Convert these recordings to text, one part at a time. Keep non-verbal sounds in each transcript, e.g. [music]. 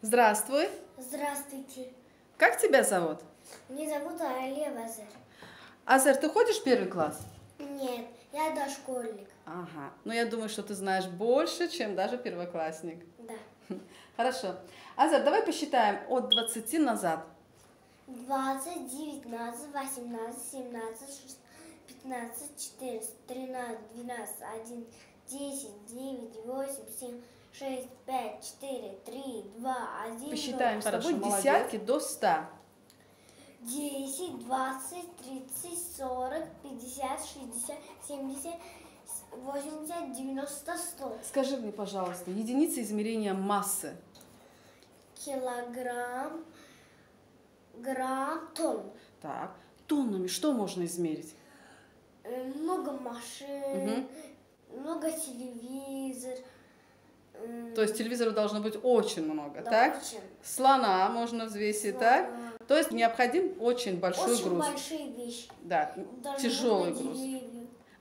Здравствуй. Здравствуйте. Как тебя зовут? Меня зовут Алия Вазер. Азер, ты ходишь в первый класс? Нет, я дошкольник. Ага. Ну, я думаю, что ты знаешь больше, чем даже первоклассник. Да. [laughs] Хорошо. Азер, давай посчитаем от 20 назад. 20, 19, 18, 17, 16, 15, 14, 13, 12, 1, 10, 9, 8, 7, 6, 5, 4, 3, 2, 1. Посчитаем с Хорошо, тобой молодец. молодец. десятки до 100. 10, 20, 30, 40, 50, 60, 70, 80, 90, 100. Скажи мне, пожалуйста, единицы измерения массы. Килограмм, грамм, тонн. Так. Тоннами что можно измерить? Э, Много машин, много телевизор. То есть телевизоров должно быть очень много, да, так? очень. Слона можно взвесить, так? Слона. То есть необходим очень большой Очень груз. большие вещи. Да, Даже тяжелый груз.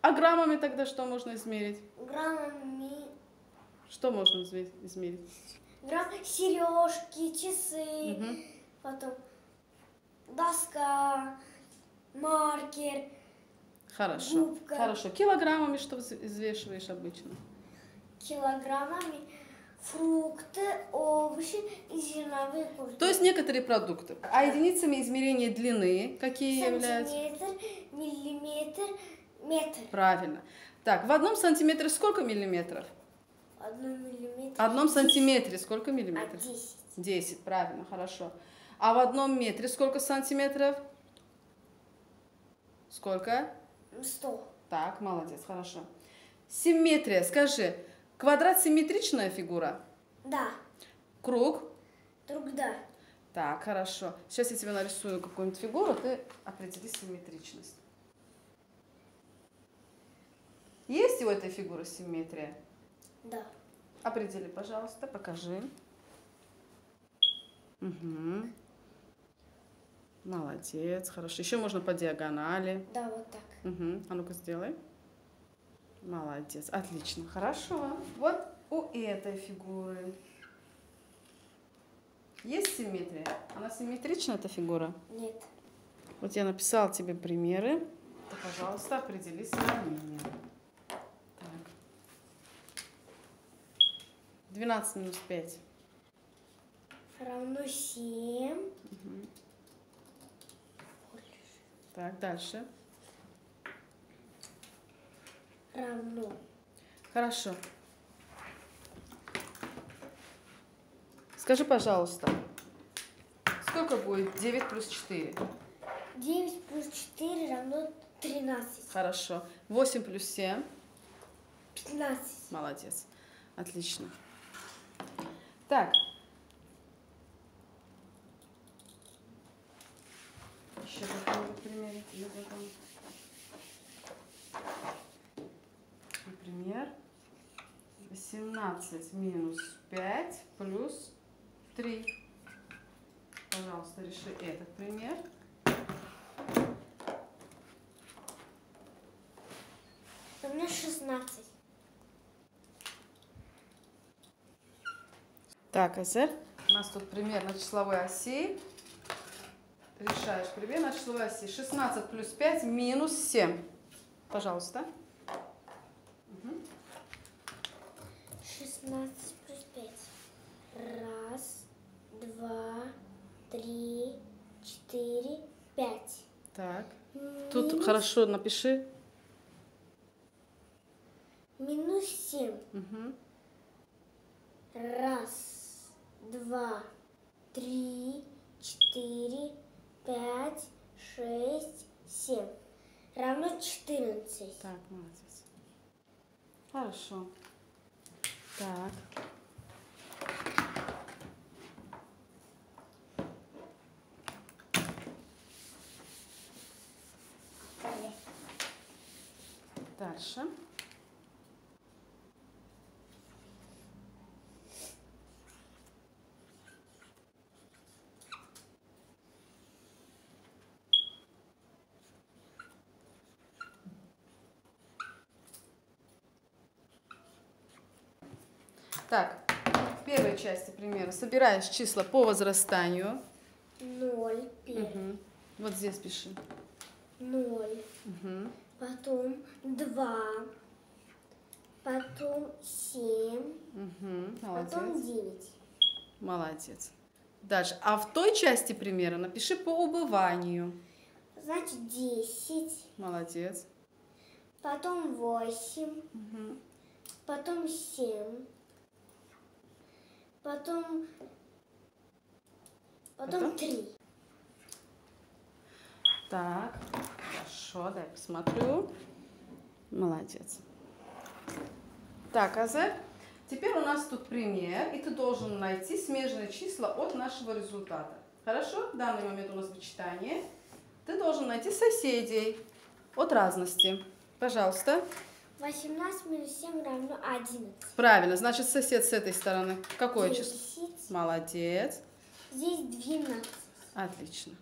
А граммами тогда что можно измерить? Граммами, Что можно измерить? грамм, сережки, часы, Мгм. потом доска, маркер, Хорошо. Губка. Хорошо. Килограммами что вз- взвешиваешь обычно? Килограммами, фрукты, овощи и зерновые культуры. То есть некоторые продукты. А единицами измерения длины какие являются? Сантиметр, миллиметр, метр. Правильно. Так, в одном сантиметре сколько миллиметров? Одно миллиметр. В одном сантиметре сколько А миллиметров? десять. 10, правильно, хорошо. А в одном метре сколько сантиметров? Сколько? Сто. Так, молодец, хорошо. Симметрия, скажи, квадрат симметричная фигура? Да. Круг? Друг да. Так, хорошо. Сейчас я тебе нарисую какую-нибудь фигуру, ты определи симметричность. Есть у этой фигуры симметрия? Да. Определи, пожалуйста, покажи. Угу. Молодец, хорошо. Еще можно по диагонали. Да, вот так. Угу. А ну-ка сделай. Молодец, отлично, хорошо. Вот у этой фигуры. Есть симметрия? Она симметрична, эта фигура? Нет. Вот я написала тебе примеры. То, пожалуйста, определи сравнение. Так. 12 минус 5. Равно семь. Так, дальше. Равно. Хорошо. Скажи, пожалуйста, сколько будет 9 плюс 4? Девять плюс четыре равно тринадцать. Хорошо. 8 плюс 7? Пятнадцать. Молодец. Отлично. Так. Еще какой-нибудь пример. тебе дадим. Например, 18 минус 5 плюс 3. Пожалуйста, реши этот пример. Равно шестнадцать. Так, Азер, у нас тут пример на числовой оси. Решаешь пример на числовой оси. 16 плюс 5 минус 7. Пожалуйста. 15 плюс пять. Раз, два, три, четыре, пять. Так. Тут хорошо напиши. Минус семь. Угу. Раз, два, три, четыре, пять, шесть, семь. Равно 14. Так, молодец. Хорошо. Так. Дальше. Так, первой части примера собираешь числа по возрастанию. Ноль. Мгм. Вот здесь пиши. Ноль. Мгм. Потом два. Потом семь. Мгм. Потом девять. Молодец. Дальше. А в той части примера напиши по убыванию. Значит, десять. Молодец. Потом восемь. Мгм. Потом семь. Потом... Потом Потом? три. Так, хорошо, дай посмотрю. Молодец. Так, Азер, теперь у нас тут пример, и ты должен найти смежные числа от нашего результата. Хорошо? В данный момент у нас вычитание. Ты должен найти соседей от разности. Пожалуйста. 18 минус 7 равно 11. Правильно, значит сосед с этой стороны. Какое число? 10. Молодец. Здесь 12. Отлично.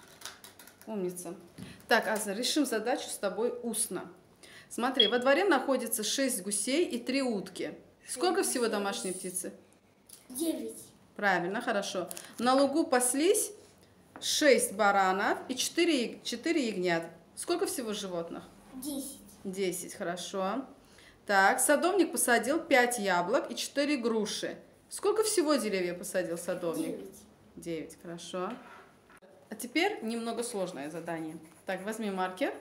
Умница. Так, Аза, решим задачу с тобой устно. Смотри, во дворе находится 6 гусей и 3 утки. Сколько всего домашней птицы? 9. Правильно, хорошо. На лугу паслись 6 баранов и 4, 4 ягнят. Сколько всего животных? 10. 10, хорошо. Так, садовник посадил 5 яблок и 4 груши. Сколько всего деревьев посадил садовник? 9. 9, хорошо. А теперь немного сложное задание. Так, возьми маркер.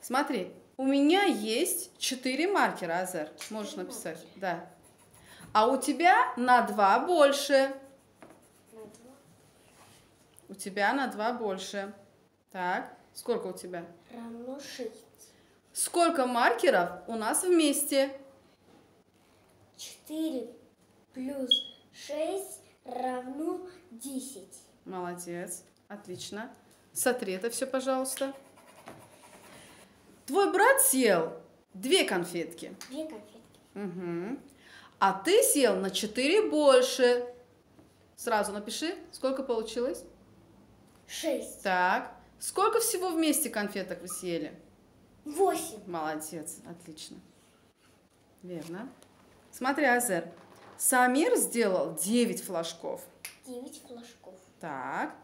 Смотри, у меня есть 4 маркера, Азер. Можешь написать. Да. А у тебя на 2 больше. На 2. У тебя на 2 больше. Так, сколько у тебя? Равно 6. Сколько маркеров у нас вместе? 4 плюс 6 равно 10. Молодец, отлично. Сотри это все, пожалуйста. Твой брат съел две конфетки. Две конфетки. Угу. А ты съел на 4 больше. Сразу напиши, сколько получилось. 6. Так, сколько всего вместе конфеток вы съели? 8. Молодец, отлично. Верно. Смотри, Азер. Самир сделал 9 флажков. 9 флажков. Так.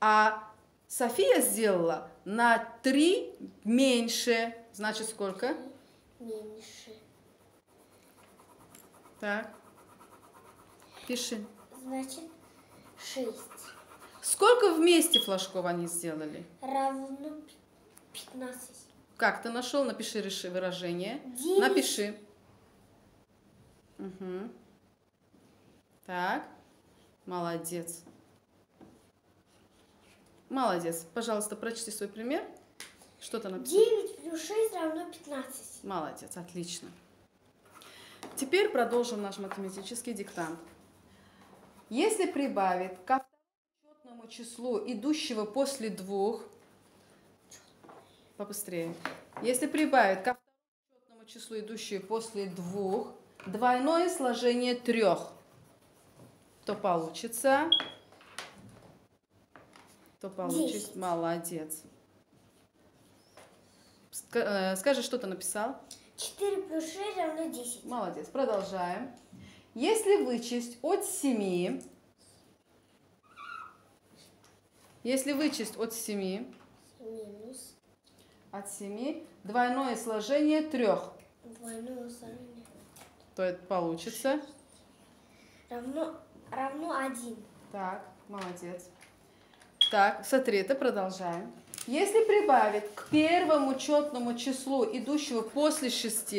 А София сделала на 3 меньше. Значит, сколько? Меньше. Так. Пиши. Значит, 6. Сколько вместе флажков они сделали? Равно 15. Как ты нашел? Напиши реши выражение. 9. Напиши. Угу. Так. Молодец. Молодец. Пожалуйста, прочти свой пример. Что ты написал? 9 плюс 6 равно 15. Молодец, отлично. Теперь продолжим наш математический диктант. Если прибавить ко второму числу, идущего после двух, побыстрее. Если прибавить ко второму числу, идущего после двух, двойное сложение трех, то получится, то получится, Десять. молодец. Ска- э, Скажи, что ты написал? 4 плюс 6 равно 10. Молодец. Продолжаем. Если вычесть от 7, если вычесть от 7, Минус от 7, двойное сложение трех, двойное сложение. то это получится. Равно, равно 1. Так, молодец. Так, смотри, это продолжаем. Если прибавить к первому четному числу, идущего после 6,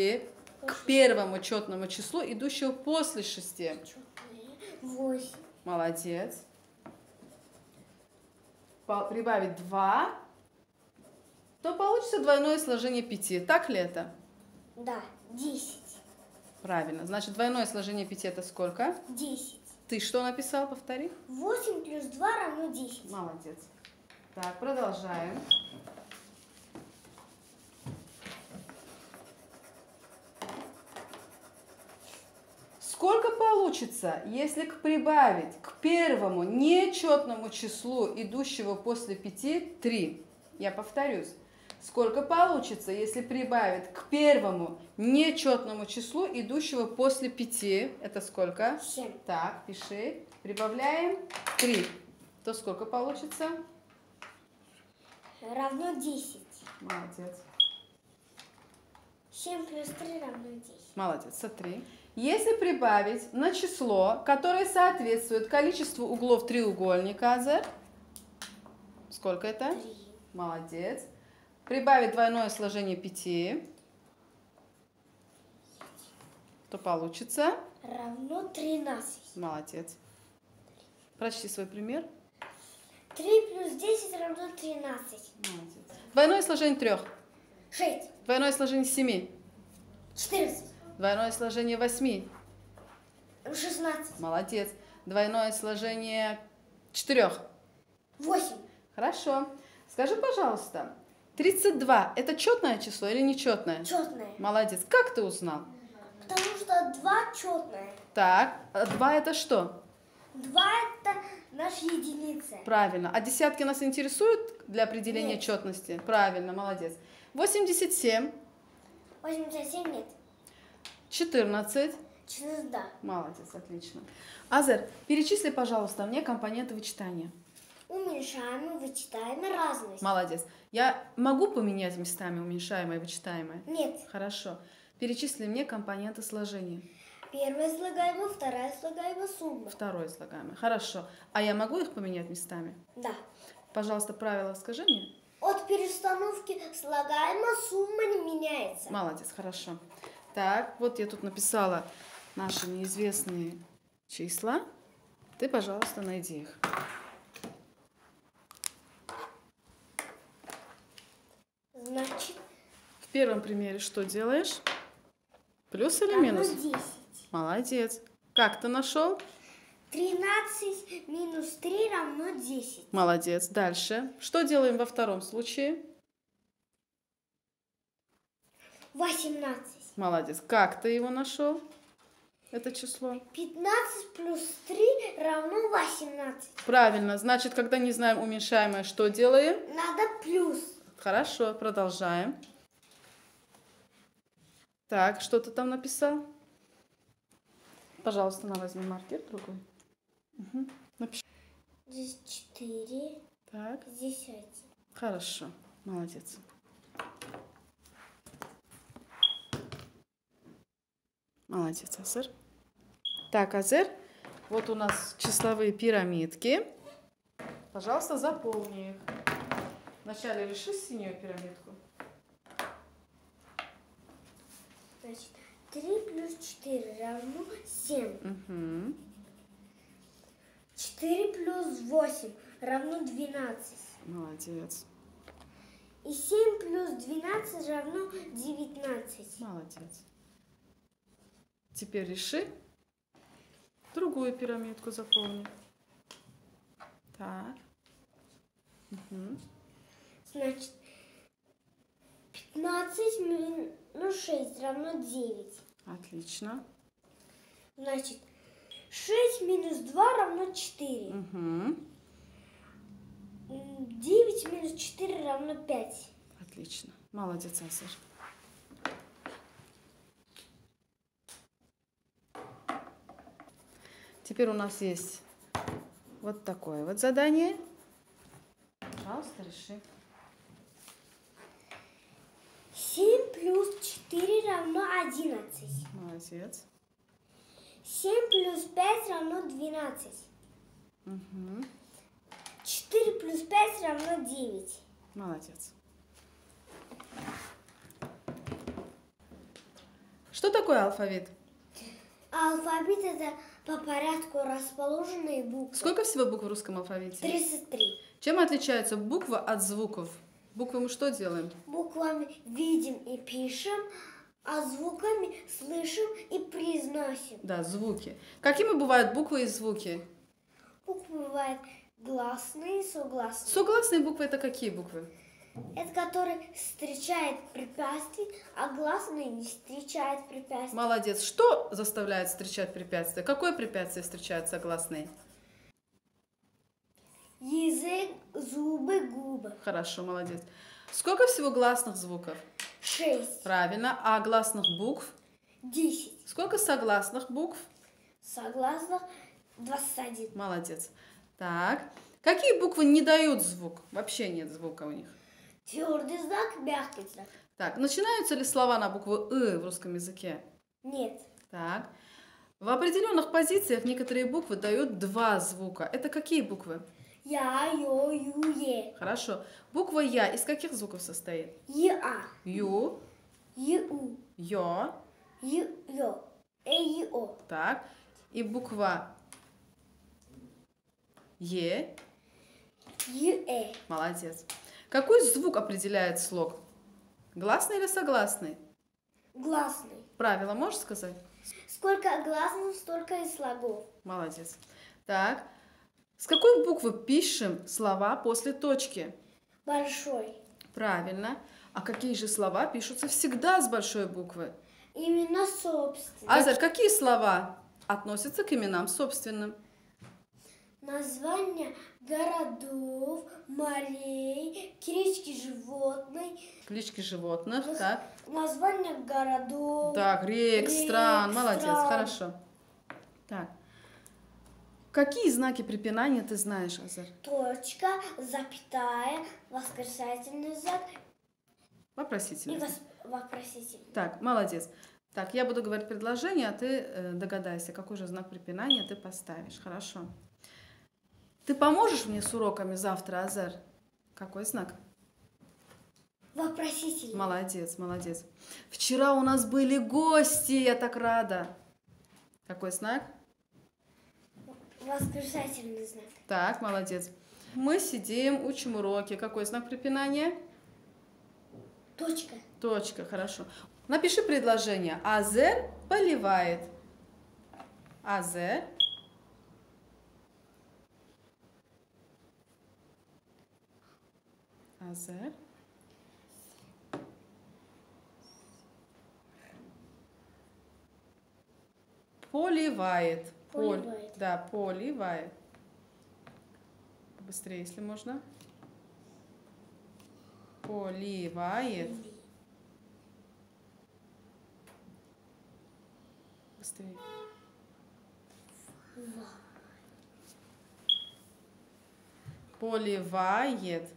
к первому четному числу, идущего после 6, 8. Молодец. Прибавить 2, то получится двойное сложение 5. Так ли это? Да, 10. Правильно. Значит, двойное сложение 5 это сколько? 10. Ты что написал, повтори? 8 плюс 2 равно 10. Молодец. Так, продолжаем. Сколько получится, если прибавить к первому нечетному числу, идущего после 5, 3? Я повторюсь. Сколько получится, если прибавить к первому нечетному числу, идущего после 5? Это сколько? 7. Так, пиши. Прибавляем 3. То сколько получится? Равно 10. Молодец. 7 плюс 3 равно 10. Молодец, смотри. Если прибавить на число, которое соответствует количеству углов треугольника АЗ, сколько это? 3. Молодец. Прибавить двойное сложение 5, то получится. Равно 13. Молодец. Прочти свой пример. 3 плюс 10 равно 13. Молодец. Двойное сложение 3. 6. Двойное сложение 7. 14. Двойное сложение 8. 16. Молодец. Двойное сложение 4. 8. Хорошо. Скажи, пожалуйста, 32 это четное число или нечетное? Четное. Молодец. Как ты узнал? Потому что 2 четное. Так, 2 это что? 2 это наша единица. Правильно. А десятки нас интересуют для определения Нет. четности? Правильно, молодец. 87, 87 нет. 14. 14 да. Молодец, отлично. Азер, перечисли, пожалуйста, мне компоненты вычитания. Уменьшаемый, вычитаемый, разный. Молодец. Я могу поменять местами уменьшаемое и вычитаемое? Нет. Хорошо. Перечисли мне компоненты сложения. Первая слагаемая, вторая слагаемая, сумма. Второе слагаемое. Хорошо. А я могу их поменять местами? Да. Пожалуйста, правила скажи мне. От перестановки слагаемая сумма не меняется. Молодец, хорошо. Так, вот я тут написала наши неизвестные числа. Ты, пожалуйста, найди их. Значит, В первом примере что делаешь? Плюс или минус? 10. Молодец. Как ты нашел? 13 минус 3 равно 10. Молодец. Дальше. Что делаем во втором случае? 18. Молодец. Как ты его нашел? Это число. 15 плюс 3 равно 18. Правильно. Значит, когда не знаем уменьшаемое, что делаем? Надо плюс. Хорошо, продолжаем. Так, что ты там написал? Пожалуйста, на возьми маркер другой. Мгм. Напиши. Здесь 4, Так, здесь 1. хорошо, молодец. Молодец, Азер. Так, Азер, вот у нас числовые пирамидки. Пожалуйста, заполни их. Вначале реши синюю пирамидку. Значит, 3 плюс 4 равно 7. Угу. 4 плюс 8 равно 12. Молодец. И 7 плюс 12 равно 19. Молодец. Теперь реши. Другую пирамидку заполни. Так. Мгм. Значит, 15 минус 6 равно 9. Отлично. Значит, 6 минус 2 равно 4. Угу. 9 минус 4 равно 5. Отлично. Молодец, Асер. Теперь у нас есть вот такое вот задание. Пожалуйста, реши. 7 плюс 4 равно 11. Молодец. 7 плюс 5 равно 12. Угу. 4 плюс 5 равно 9. Молодец. Что такое алфавит? Алфавит это по порядку расположенные буквы. Сколько всего букв в русском алфавите? 33. Чем отличается буква от звуков? Буквы мы что делаем? Буквами видим и пишем, а звуками слышим и произносим. Да, звуки. Какими бывают буквы и звуки? Буквы бывают гласные, согласные. Согласные буквы это какие буквы? Это который встречает препятствия, а гласные не встречает препятствий. Молодец. Что заставляет встречать препятствия? Какое препятствие встречают согласные? Язык, зубы, губы. Хорошо, молодец. Сколько всего гласных звуков? Шесть. Правильно. А гласных букв? Десять. Сколько согласных букв? Согласных. Двадцать один. Молодец. Так. Какие буквы не дают звук? Вообще нет звука у них. Твердый знак, мягкий знак. Так, начинаются ли слова на букву «ы» в русском языке? Нет. Так. В определенных позициях некоторые буквы дают два звука. Это какие буквы? Я, ё, ю, е. Хорошо. Буква «я» из каких звуков состоит? Е-а. Ю, Е-у. Ё, Ю-ё. Э-и-о. так. И буква Е. Е-э. Молодец. Какой звук определяет слог? Гласный или согласный? Гласный. Правило можешь сказать? Сколько гласных, столько и слогов. Молодец. Так. С какой буквы пишем слова после точки? Большой. Правильно. А какие же слова пишутся всегда с большой буквы? Именно собственно. Азар, какие слова относятся к именам собственным? Названия городов, морей, клички животных, Клички животных, так? названия городов. Так, рек, рек, стран. Молодец, стран. хорошо. Так. Какие знаки препинания ты знаешь, Азар? Точка, запятая, восклицательный знак и Вопросительный. знак. вос- вопросительный. Так, молодец. Так, я буду говорить предложение, а ты э, догадайся, какой же знак препинания ты поставишь. Хорошо. Ты поможешь мне с уроками завтра, Азар? Какой знак? Вопросительный. Молодец, молодец. Вчера у нас были гости, я так рада. Какой знак? Восклицательный знак. Так, молодец. Мы сидим, учим уроки. Какой знак препинания? Точка. Точка, хорошо. Напиши предложение. Азер поливает. Азер. Азер. Поливает. Поливает. Да, поливает. Быстрее, если можно. Поливает. Быстрее. Поливает.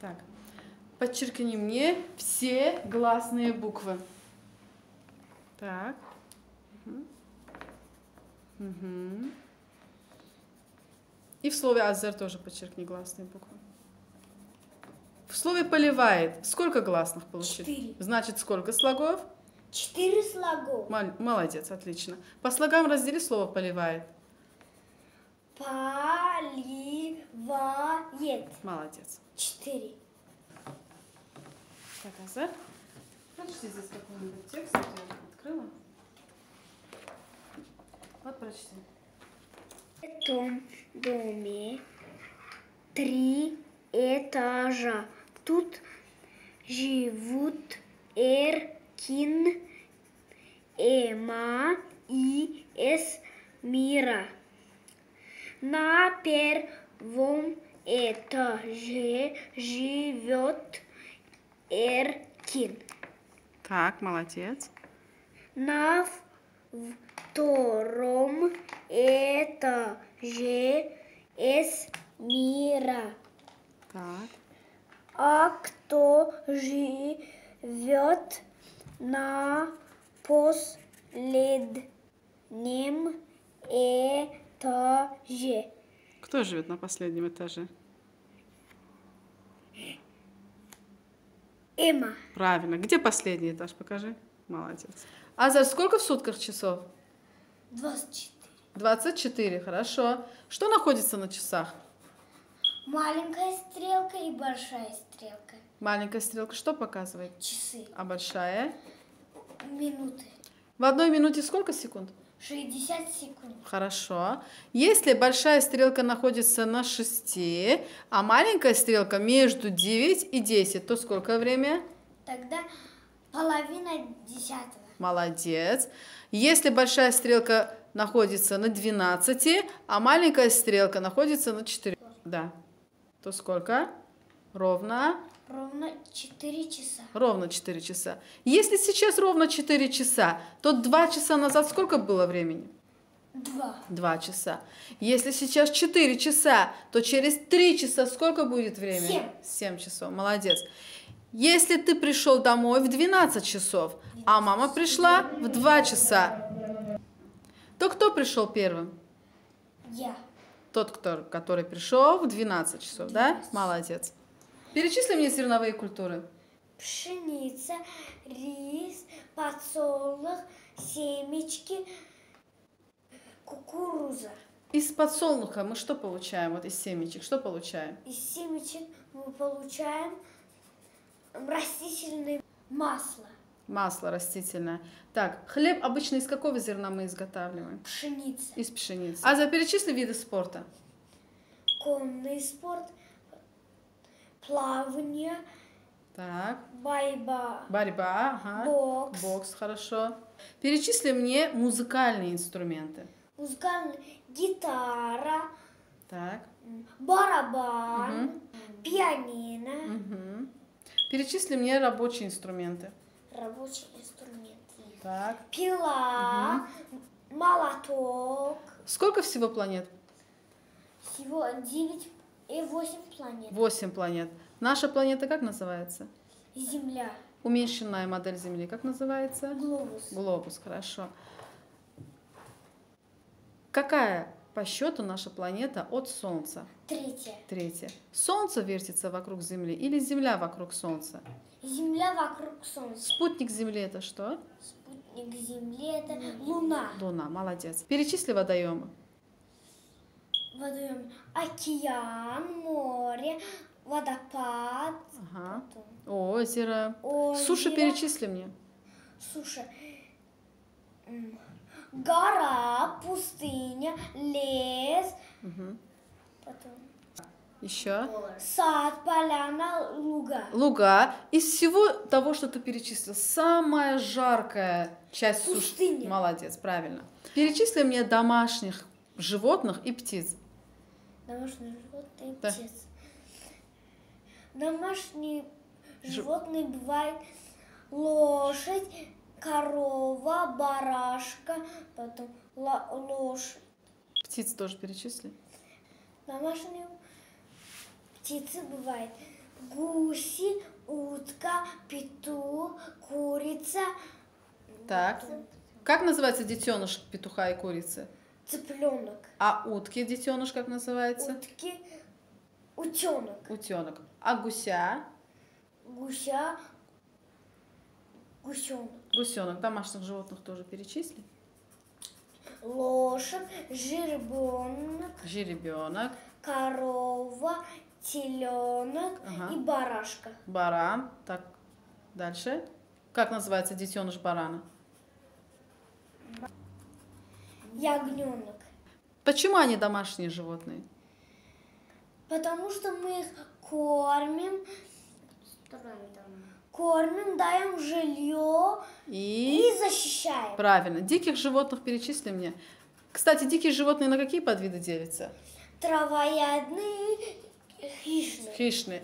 Так. Подчеркни мне все гласные буквы. Так. Мгм. И в слове азер тоже подчеркни гласные буквы. В слове поливает сколько гласных получили? Четыре. Значит, сколько слогов? Четыре слогов. Мол- Молодец, отлично. По слогам раздели слово поливает. Поливает. Молодец. Четыре. Так, Азер. Прочти здесь какой-нибудь текст. Я открыла. Вот прочти. В этом доме три этажа. Тут живут Эркин, Эма и Эсмира. На первом этаже живет Эркин. Так, молодец. На втором этаже Эсмира. Так. А кто живет на последнем этаже? Кто живет на последнем этаже? Эма. Правильно. Где последний этаж? Покажи. Молодец. Азар, сколько в сутках часов? 24. 24. Хорошо. Что находится на часах? Маленькая стрелка и большая стрелка. Маленькая стрелка что показывает? Часы. А большая? Минуты. В одной минуте сколько секунд? 60 секунд. Хорошо. Если большая стрелка находится на 6, а маленькая стрелка между 9 и 10, то сколько время? Тогда половина десятого. Молодец. Если большая стрелка находится на 12, а маленькая стрелка находится на 4, да, то сколько? Ровно? Ровно 4 часа. Ровно 4 часа. Если сейчас ровно 4 часа, то 2 часа назад сколько было времени? 2. 2 часа. Если сейчас 4 часа, то через 3 часа сколько будет времени? Семь. 7 часов. Молодец. Если ты пришел домой в 12 часов, а мама пришла в 2 часа, то кто пришел первым? Я. Тот, кто, который пришел в 12 часов, да? 12. Молодец. Перечисли мне зерновые культуры. Пшеница, рис, подсолнух, семечки, кукуруза. Из подсолнуха мы что получаем? Вот из семечек что получаем? Из семечек мы получаем растительное масло. Масло растительное. Так, хлеб обычно из какого зерна мы изготавливаем? Пшеница. Из пшеницы. А за перечисли виды спорта. Конный спорт, плавание, Так, борьба, борьба, ага. бокс, Бокс, хорошо. Перечисли мне музыкальные инструменты. музыкальная гитара, Так, барабан, Мгм. пианино, угу. Перечисли мне рабочие инструменты. рабочий инструмент. Так. Пила, молоток. Сколько всего планет? Всего 9 и 8 планет. Восемь планет. Наша планета как называется? Земля, Уменьшенная модель Земли как называется? глобус. Глобус, хорошо. Какая по счету наша планета от Солнца? Третья. Третья. Солнце вертится вокруг Земли или Земля вокруг Солнца? Земля вокруг Солнца. Спутник Земли это что? Спутник Земли это Луна. Луна, молодец. Перечисли водоемы. Водоем океан, море, водопад, Ага. потом Озеро. озеро, Суши перечисли мне. суша, м, гора, пустыня, лес, Мгм. потом Еще. сад, поляна, луга. Луга. Из всего того, что ты перечислил, самая жаркая часть суши. Пустыня. Молодец, правильно. Перечисли мне домашних животных и птиц. Домашние животные, Да. птиц. Домашние Жи- животные бывают лошадь, корова, барашка, потом лошадь. Птиц тоже перечисли. Домашние птицы бывают гуси, утка, петух, курица, Так. Как называется детеныш петуха и курицы? Цыпленок, А утки детеныш как называется? утки, утенок, Утенок. А гуся? гуся, гусенок, Гусенок. Домашних животных тоже перечисли. лошадь, жеребенок, Жеребенок, корова, теленок Ага. и барашка. баран. Так, дальше. Как называется детеныш барана? Ягненок. Почему они домашние животные? Потому что мы их кормим, кормим, даем жилье И... и защищаем. Правильно. Диких животных перечисли мне. Кстати, дикие животные на какие подвиды делятся? Травоядные, хищные. Хищные.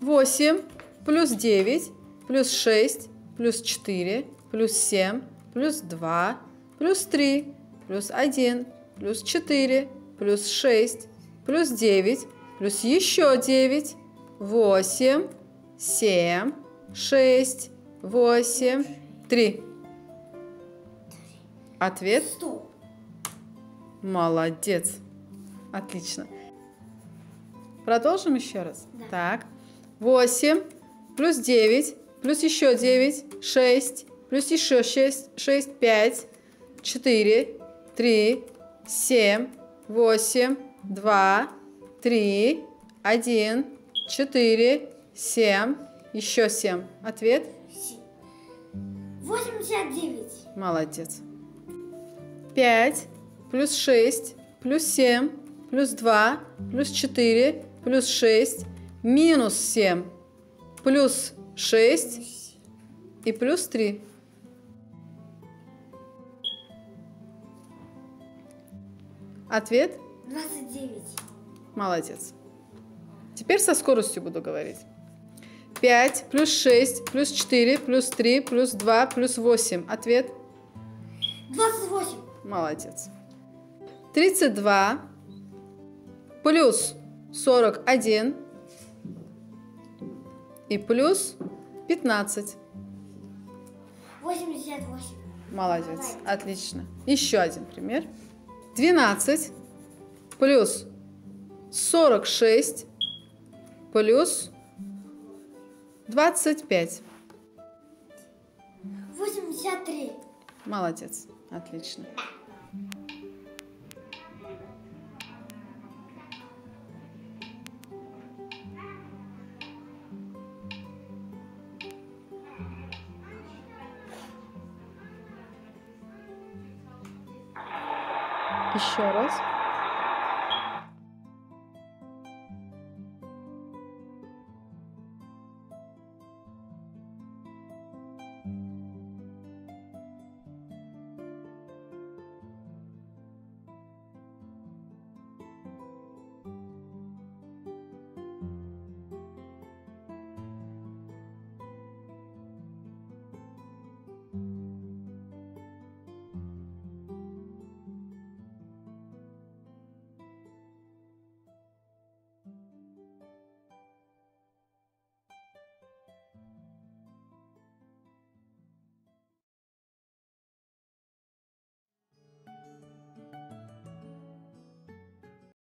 8 плюс 9 плюс 6 плюс 4 плюс 7 плюс 2 плюс 3 плюс 1 плюс 4 плюс 6 плюс 9 плюс еще 9 8 7 6 8 3 Ответ. Молодец. Отлично. Продолжим еще раз. Да. Так. 8 плюс 9 плюс еще 9, 6, плюс еще 6, 6, 5, 4, 3, 7, 8, 2, 3, 1, 4, 7, еще 7. Ответ? Си- 89. Молодец. 5 плюс 6 плюс 7 плюс 2 плюс 4 плюс 6 минус 7 плюс 6 и плюс 3. Ответ? 29. Молодец. Теперь со скоростью буду говорить. 5 плюс 6 плюс 4 плюс 3 плюс 2 плюс 8. Ответ? 28. Молодец. 32 плюс 41 и плюс 15. 88. Молодец. Отлично. Еще один пример. 12 плюс 46 плюс 25. 83. Молодец. Отлично. Еще раз.